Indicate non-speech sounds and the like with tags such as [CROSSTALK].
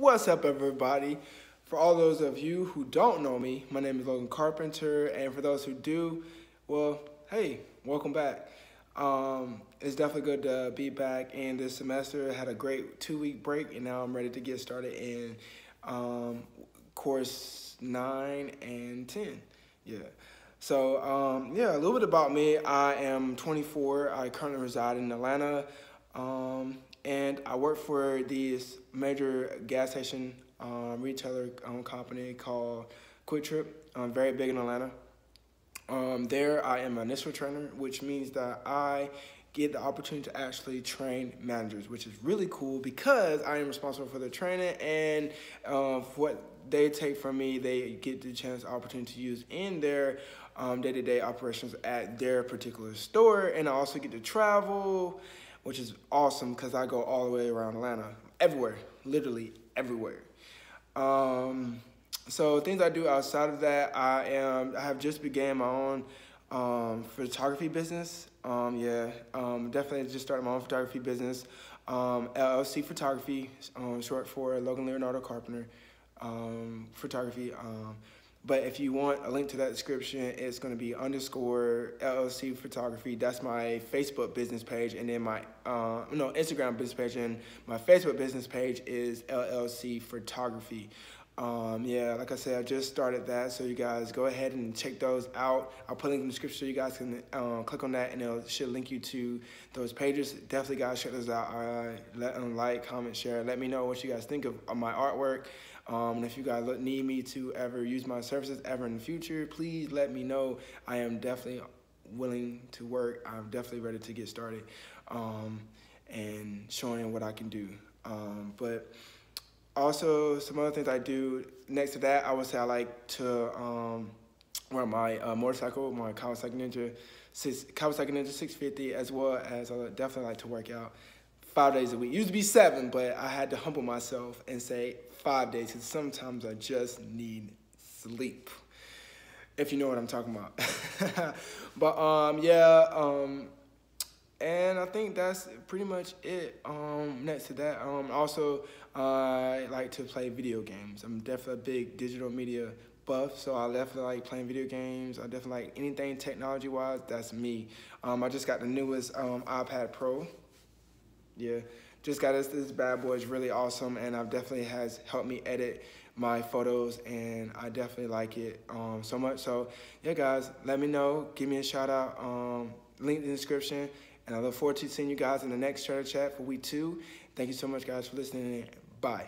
What's up, everybody? For all those of you who don't know me, my name is Logan Carpenter, and for those who do, well, hey, welcome back. Um, it's definitely good to be back in this semester. I had a great two-week break, and now I'm ready to get started in um, course 9 and 10. Yeah. So, um, yeah, a little bit about me. I am 24. I currently reside in Atlanta. Um, and I work for this major gas station um, retailer um, company called QuikTrip. I'm very big in Atlanta. Um, there, I am an initial trainer, which means that I get the opportunity to actually train managers, which is really cool because I am responsible for the training and uh, what they take from me, they get the chance, opportunity to use in their um, day-to-day operations at their particular store, and I also get to travel which is awesome because I go all the way around Atlanta, everywhere, literally everywhere. Um, so things I do outside of that, I am I have just began my own um, photography business. Um, yeah, um, definitely just started my own photography business. Um, LLC Photography, um, short for Logan Leonardo Carpenter Photography. But if you want a link to that description, it's going to be underscore LLC photography. That's my Facebook business page. And then my, uh, no, Instagram business page. And my Facebook business page is LLC photography. Um, yeah, like I said, I just started that. So you guys go ahead and check those out. I'll put a link in the description so you guys can uh, click on that and it should link you to those pages. Definitely guys check those out. Uh, let them like, comment, share. Let me know what you guys think of, of my artwork. Um, and if you guys need me to ever use my services ever in the future, please let me know. I am definitely willing to work. I'm definitely ready to get started um, and showing what I can do. Um, but also, some other things I do next to that, I would say I like to um, ride my uh, motorcycle, my Kawasaki Ninja, six, Kawasaki Ninja 650, as well as I definitely like to work out five days a week. It used to be seven, but I had to humble myself and say five days because sometimes I just need sleep. If you know what I'm talking about. [LAUGHS] but um, yeah, um, and I think that's pretty much it. Um, next to that, um, also I like to play video games. I'm definitely a big digital media buff, so I definitely like playing video games. I definitely like anything technology-wise. That's me. Um, I just got the newest um, iPad Pro yeah, just got us this bad boy. It's really awesome, and I've definitely has helped me edit my photos, and I definitely like it um, so much. So yeah, guys, let me know. Give me a shout out. Um, link in the description, and I look forward to seeing you guys in the next Trader Chat for week two. Thank you so much, guys, for listening. Bye.